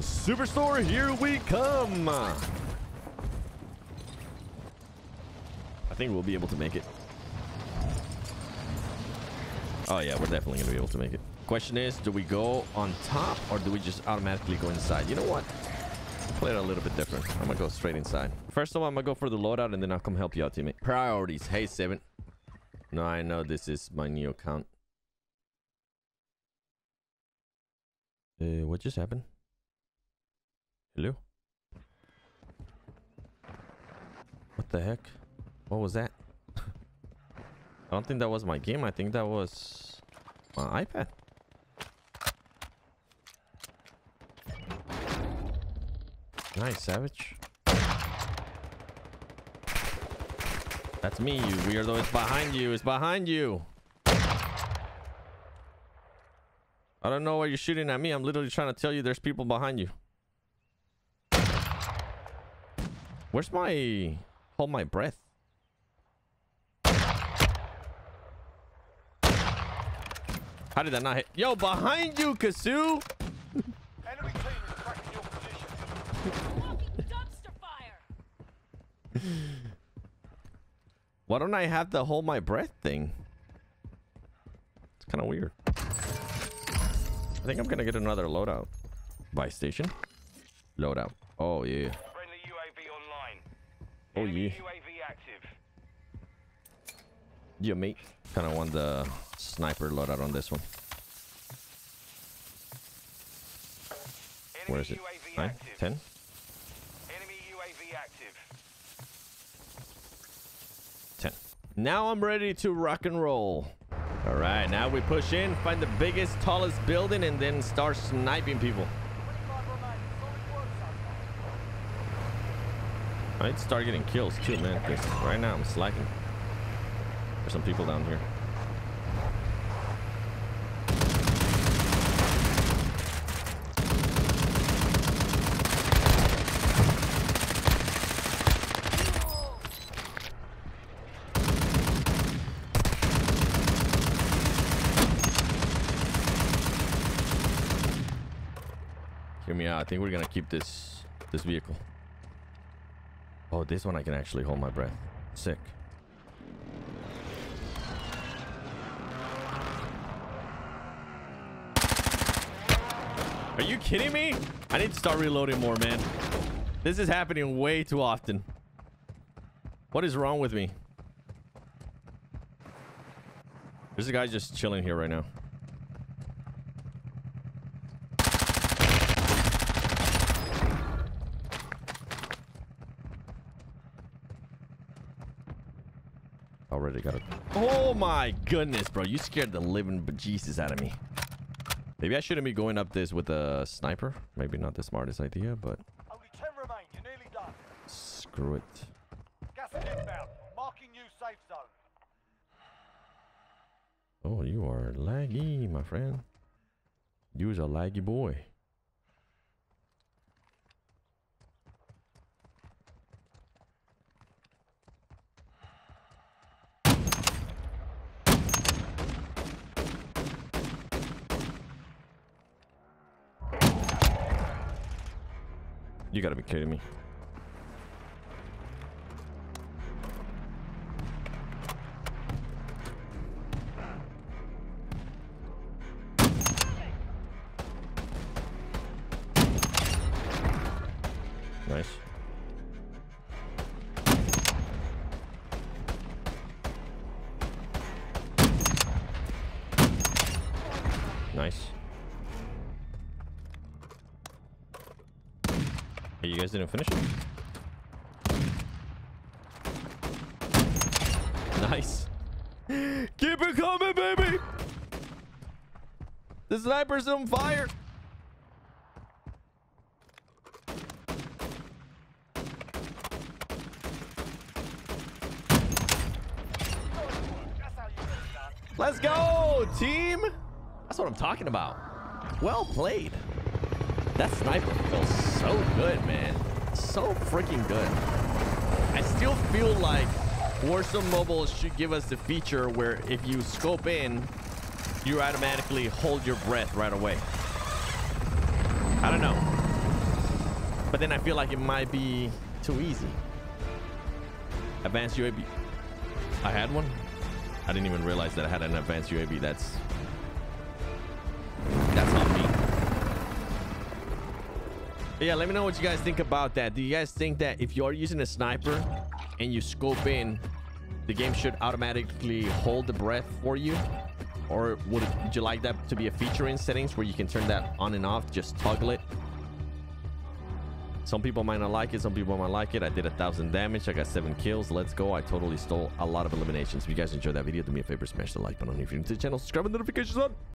Superstore, here we come. I think we'll be able to make it. Oh yeah, we're definitely gonna be able to make it. Question is, do we go on top or do we just automatically go inside? You know what? Play it a little bit different. I'm gonna go straight inside. First of all, I'm gonna go for the loadout and then I'll come help you out, teammate. Priorities. Hey, Seven. No, I know this is my new account. Uh, what just happened? Hello? What the heck? What was that? I don't think that was my game. I think that was my iPad. Nice, Savage. That's me, you weirdo. It's behind you. It's behind you. I don't know why you're shooting at me. I'm literally trying to tell you there's people behind you. Where's my... Hold my breath. How did that not hit? Yo, behind you, Kasu! Enemy team is tracking your position. Dumpster fire. Why don't I have the hold my breath thing? It's kind of weird. I think I'm gonna get another loadout. Buy station. Loadout. Oh yeah. Friendly UAV online. Oh yeah. Yeah, mate. Kind of want the sniper loadout on this one. Enemy Where is it? UAV Nine? active. Ten? Enemy UAV active. Ten. Now I'm ready to rock and roll. All right, now we push in, find the biggest, tallest building, and then start sniping people. I need to start getting kills too, man. Because right now I'm slacking. There's some people down here. Hear me out. I think we're gonna keep this this vehicle. Oh, this one I can actually hold my breath. Sick. Are you kidding me? I need to start reloading more, man. This is happening way too often. What is wrong with me? There's a guy just chilling here right now. Already got it. Oh my goodness, bro. You scared the living bejesus out of me. Maybe I shouldn't be going up this with a sniper. Maybe not the smartest idea, but Only 10 remain. You're nearly done. screw it. Gas is inbound. Marking new safe zone. Oh, you are laggy, my friend. You is a laggy boy. You gotta be kidding me. Nice. Nice. Hey, you guys didn't finish it? Nice. Keep it coming, baby! The sniper's on fire! Let's go, team! That's what I'm talking about. Well played. That sniper feels so good, man. So freaking good. I still feel like Warzone Mobile should give us the feature where if you scope in, you automatically hold your breath right away. I don't know. But then I feel like it might be too easy. Advanced UAV. I had one. I didn't even realize that I had an advanced. That's that's But yeah, let me know what you guys think about that. Do you guys think that if you're using a sniper and you scope in, the game should automatically hold the breath for you? Or would, would you like that to be a feature in settings where you can turn that on and off, just toggle it? Some people might not like it. Some people might like it. I did a thousand damage. I got seven kills. Let's go. I totally stole a lot of eliminations. If you guys enjoyed that video, do me a favor, smash the like button. If you're new to the channel, subscribe and notifications on.